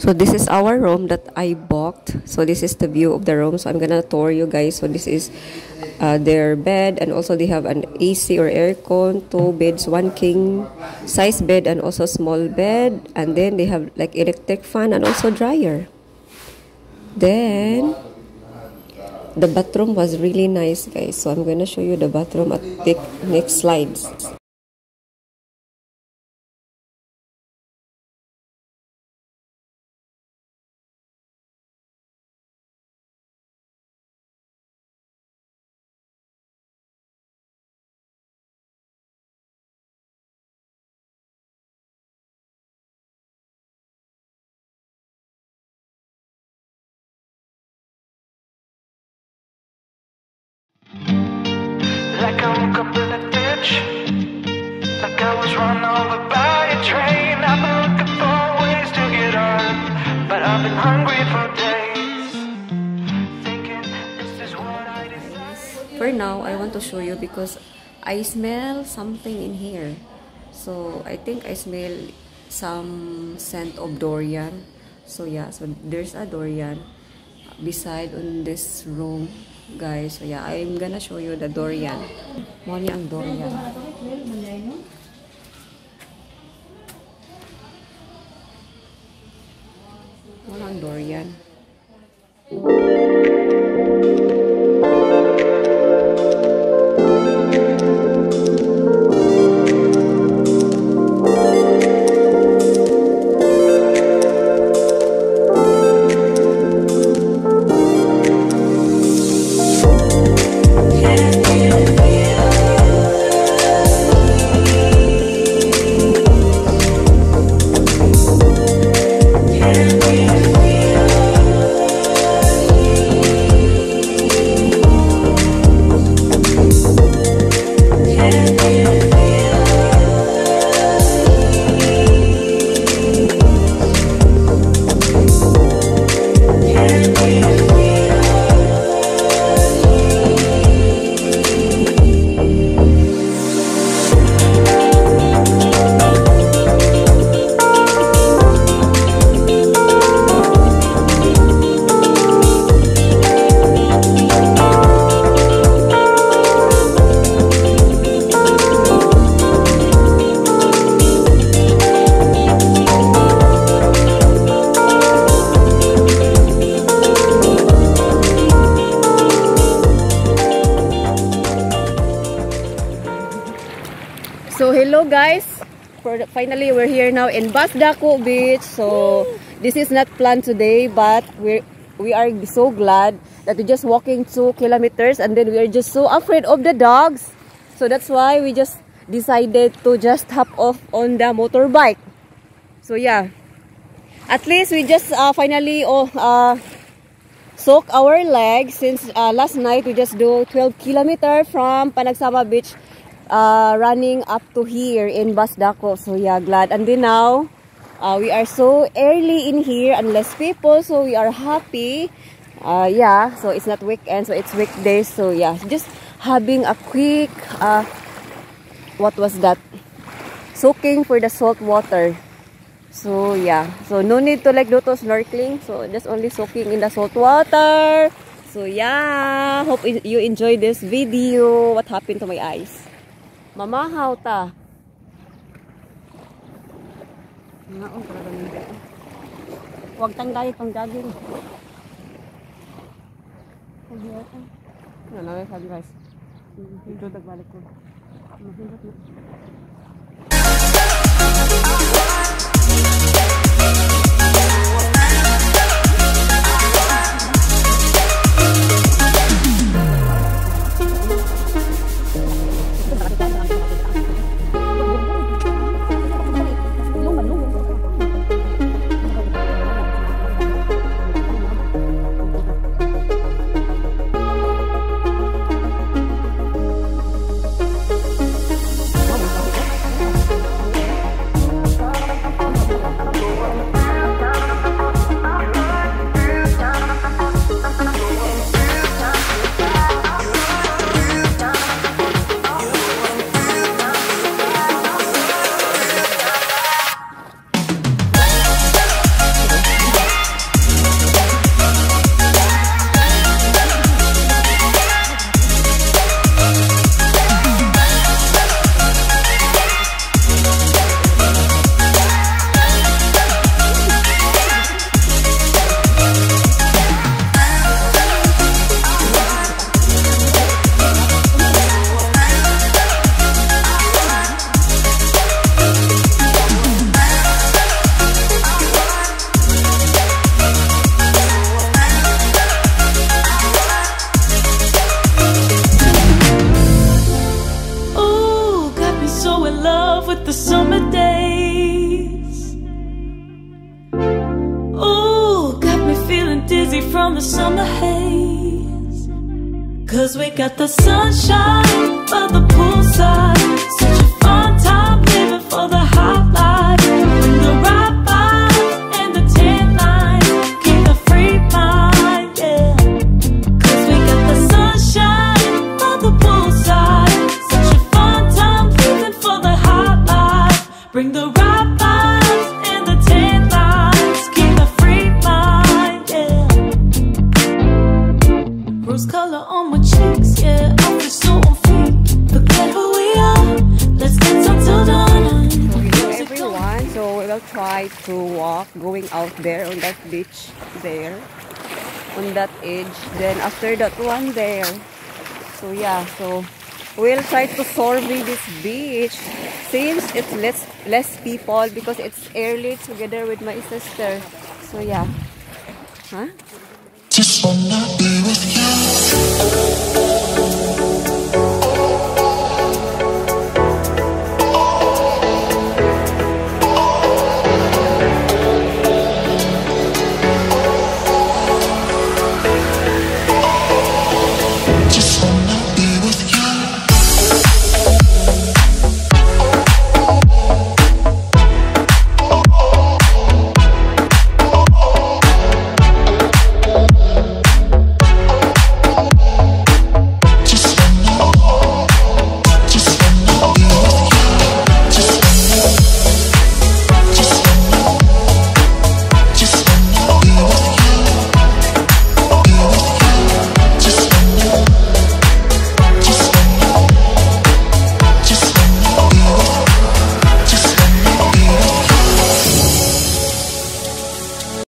So this is our room that I booked. So this is the view of the room. So I'm gonna tour you guys. So this is uh, their bed and also they have an AC or aircon, two beds, one king size bed and also small bed. And then they have like electric fan and also dryer. Then the bathroom was really nice guys. So I'm gonna show you the bathroom at the next slides. Run over by a train. I've been looking for ways to get on. But I've been hungry for days. For now, I want to show you because I smell something in here. So I think I smell some scent of durian. So yeah, so there's a durian beside on this room, guys. So yeah, I'm gonna show you the durian. Mo ni ang. Victorian. Guys. For finally we're here now in Basdaku Beach. So this is not planned today but we we are so glad that we're just walking 2 kilometers and then we are just so afraid of the dogs. So that's why we just decided to just hop off on the motorbike. So yeah. At least we just uh, finally oh uh, soak our legs since uh, last night we just do 12 kilometer from Panagsama Beach uh, running up to here in Basdaku. So yeah, glad. And then now, uh, we are so early in here and less people, so we are happy. Uh, yeah, so it's not weekend, so it's weekdays. So yeah, just having a quick, uh, what was that? Soaking for the salt water. So yeah, so no need to like do to snorkeling. So just only soaking in the salt water. So yeah, hope you enjoy this video. What happened to my eyes? Mamahaw ta. Naon oh, talaga ng dito. Huwag tang dahil itong jogging. Huwag yun ito. Ano na, guys. Mm-hmm. Dito nagbalik ko. Mahindot na. Summer days. Ooh, got me feeling dizzy from the summer haze. Cause we got the sunshine by the poolside. Try to walk going out there on that beach there. On that edge. Then after that one there. So yeah, so we'll try to survey this beach. since it's less less people because it's early together with my sister. So yeah. Huh?